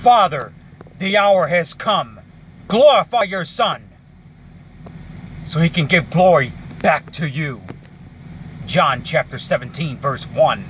Father, the hour has come. Glorify your Son so he can give glory back to you. John chapter 17, verse 1.